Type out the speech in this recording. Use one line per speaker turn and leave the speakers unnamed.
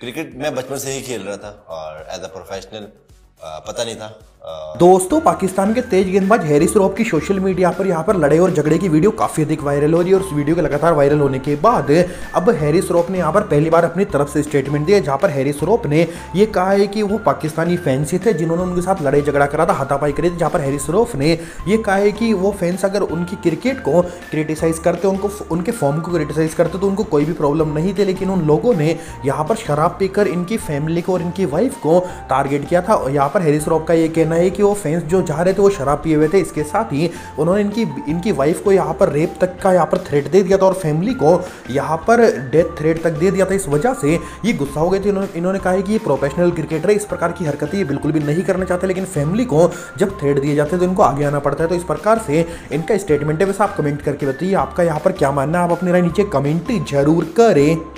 Cricket मैं बचपन से ही खेल रहा था और एज अ प्रोफेशनल पता नहीं था।
दोस्तों, पाकिस्तान के तेज गेंदबाज हैरिस रॉफ की सोशल मीडिया पर यहाँ पर लड़े और झगड़े की वीडियो काफ़ी अधिक वायरल हो रही है और उस वीडियो के लगातार वायरल होने के बाद अब हैरिस रॉफ ने यहाँ पर पहली बार अपनी तरफ़ से स्टेटमेंट दिया जहाँ पर हैरिस रॉफ ने ये कहा है कि वो पाकिस्तानी फैंस ही थे जिन्होंने उनके साथ लड़ाई झगड़ा करा था, हाथापाई करी थी, जहाँ पर हैरिस रॉफ ने यह कहा है कि वो फैंस अगर उनकी क्रिकेट को क्रिटिसाइज करते, उनको उनके फॉर्म को क्रिटिसाइज करते तो उनको कोई भी प्रॉब्लम नहीं थी, लेकिन उन लोगों ने यहाँ पर शराब पीकर इनकी फैमिली को और इनकी वाइफ को टारगेट किया था यहाँ पर हैरिस रॉफ का ये कहना है कि वो फैंस जो जा रहे थे, वो शराब पिए हुए थे। इसके साथ ही उन्होंने इनकी इनकी वाइफ को यहाँ पर रेप तक का यहाँ पर थ्रेट दे दिया था और फैमिली को यहाँ पर डेथ थ्रेट तक दे दिया था। इस वजह से ये गुस्सा हो गए थे। इन्होंने इन्होंने कहा है कि ये प्रोफेशनल क्रिकेटर है। इस प्रकार की हरकतें ये बिल्कुल भी नहीं करना चाहते, लेकिन फैमिली को जब थ्रेट दिए जाते हैं तो इनको आगे आना पड़ता है। तो इस प्रकार से इनका स्टेटमेंट है। वैसे आप कमेंट करके बताइए, आपका यहाँ पर क्या मानना है? आप अपनी राय नीचे कमेंट ज़रूर करें।